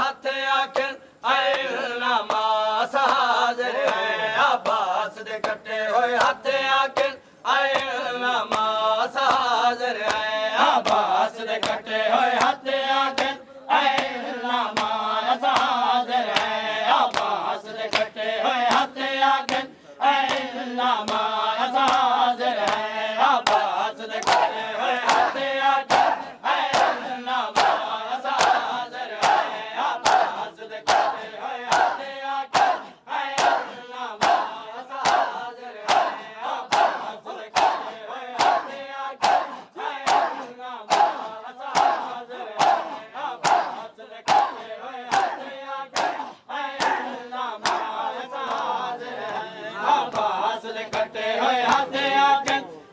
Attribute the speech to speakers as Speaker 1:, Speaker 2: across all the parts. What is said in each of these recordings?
Speaker 1: हथे आखिर आयो न आयोखिर आय न मां साज
Speaker 2: रास कटे हुय हथ आय न मां साज रास कटे हथ आख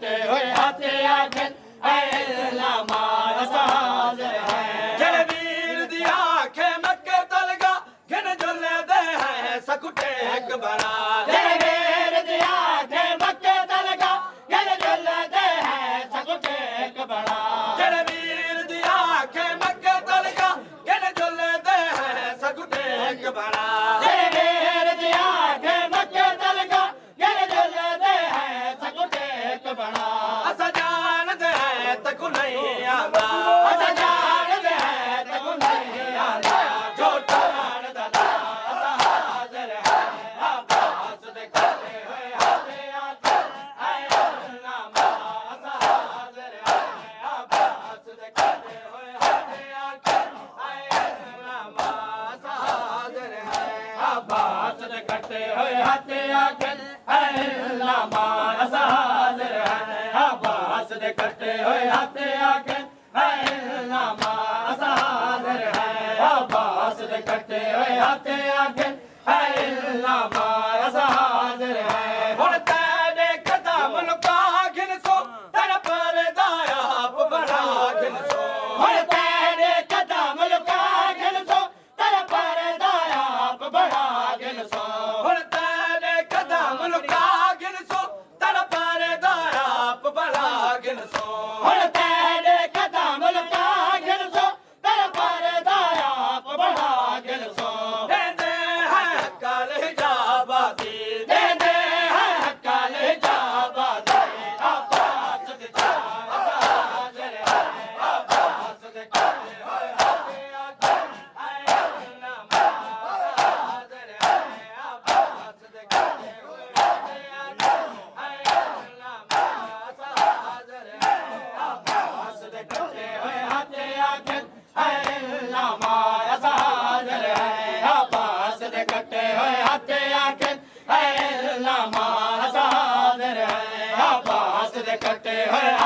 Speaker 2: Hatte, hatte, hatte, hatte, hatte, ائے ہاتھ اگے ہے اللہ ما حاضر ہے اباس تے کٹےئےئے ہاتھ اگے ہے اللہ ما حاضر ہے
Speaker 1: ہن
Speaker 2: हथ आखिर ऐ लामा हाज़िर है अब्बास दे कटे होए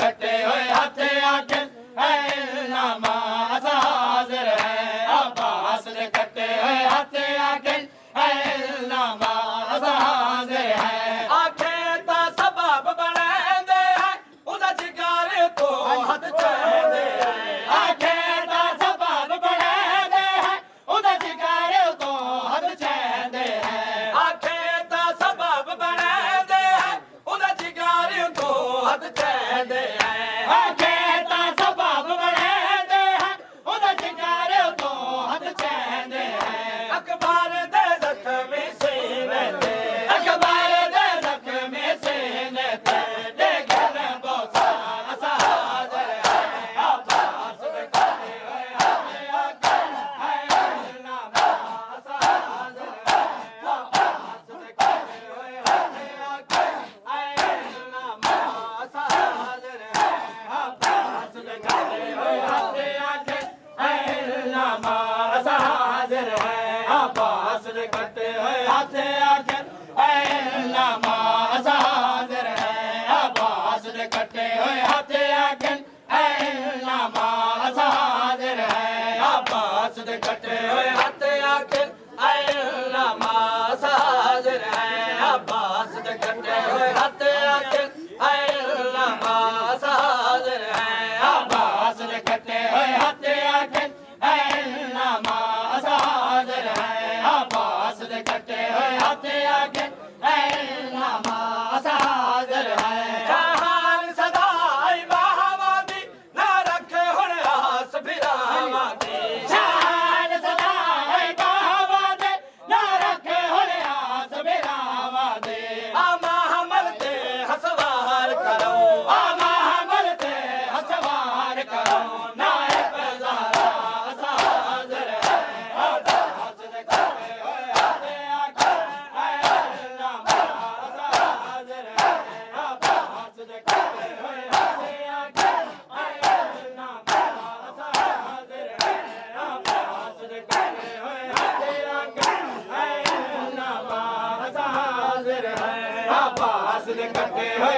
Speaker 2: कटे नामा असा हाजिर है